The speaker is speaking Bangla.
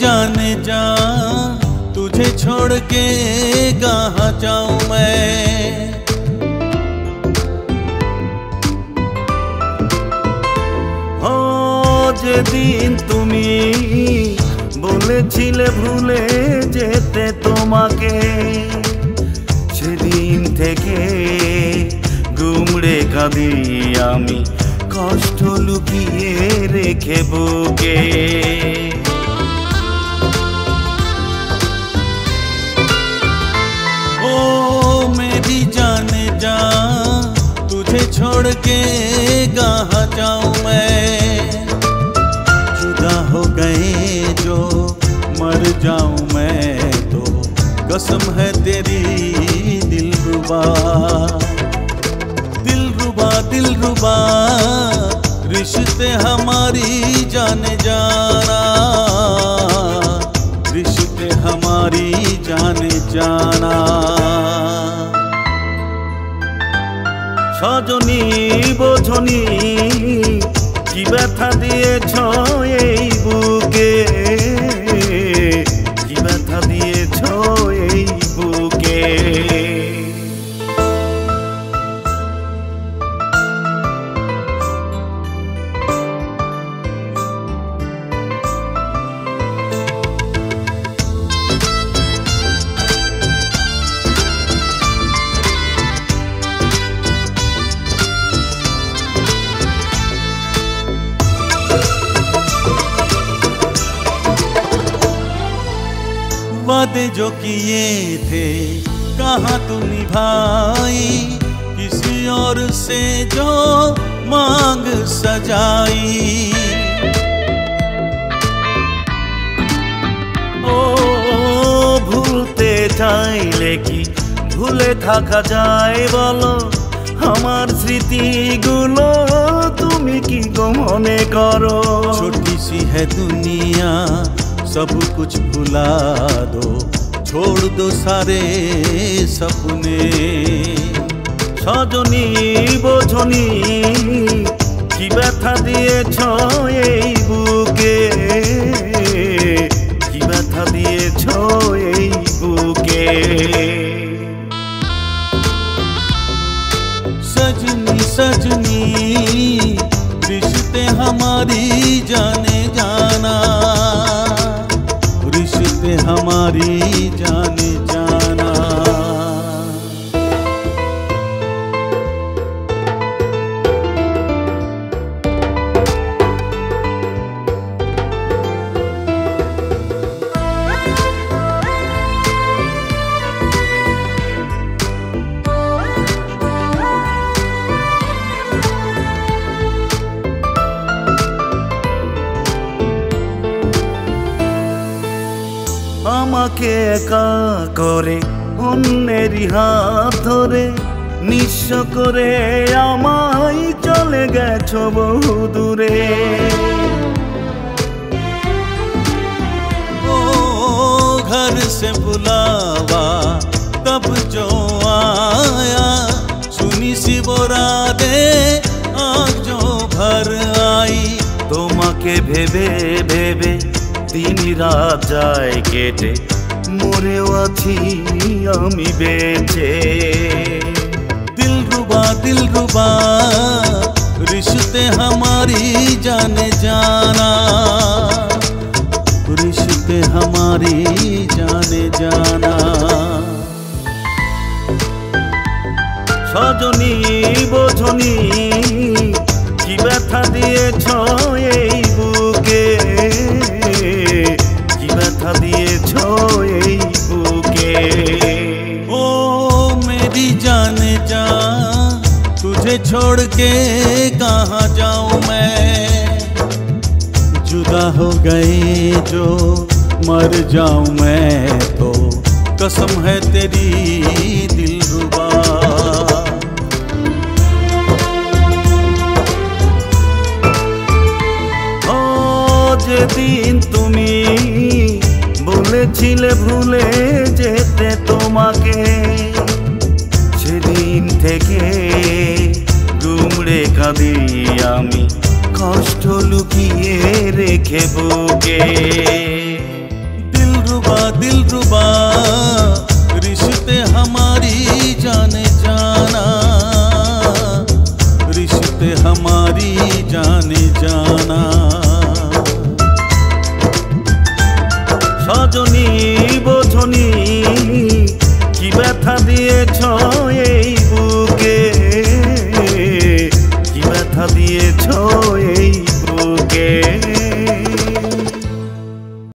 मेरी जाने जा तुझे छोड़ के कहाँ जाऊं मैं ও যেদিন তুমি বলেছিলে ভুলে যেতে তোমাকে সেদিন থেকে গুমড়ে কাঁদি আমি কষ্ট লুকিয়ে রেখে বুকে के कहाँ जाऊँ मैं। जुदा हो गए जो मर जाऊँ मैं तो कसम है तेरी, दिल रुबा। दिल रुबा दिल रुबा, रिश्ते हमारी जाने जाना। रिश्ते हमारी जाने जाना। সজনী বোঝনি কি ব্যথা দিয়েছ वादे जो किए थे कहाँ तू निभाई किसी और से जो मांग सजाई ও ভুলতে চাইলে কি ভুলে থাকা যায় বলো আমার স্মৃতিগুলো তুমি কি গো মনে করো छोटी सी है दुनिया सब कुछ भुला दो छोड़ दो सारे सपने সজনী বোঝনি কি ব্যথা দিয়েছ এই আমাকে একা করে অন্যের হাত ধরে। নিঃস করে আমায় চলে গেছ বহু দূরে। ও ঘর সে বুলাবা তব জো আয়া। সুনি শিবরা দে আজ ভর আই। তোমাকে ভেবে ভেবে দিন রাত যায় কেটে, মরেও আছি আমি বেঁচে। দিল রুবা দিল রুবা রিশতে হামারি জানে জানা। রিশতে হামারি জানে জানা। সজনী, বোঝনী, কি ব্যথা দিয়েছ এই तुझे छोड़ के कहाँ जाऊं मैं जुदा हो गए जो मर जाऊं मैं तो कसम है तेरी दिल रुबा ও যেদিন তুমি বলেছিলে ভুলে যেতে তোমাকে সেদিন থেকে যাবে আমি কষ্ট লুকিয়ে রেখে বুকে দিল রুবা দিল রুবা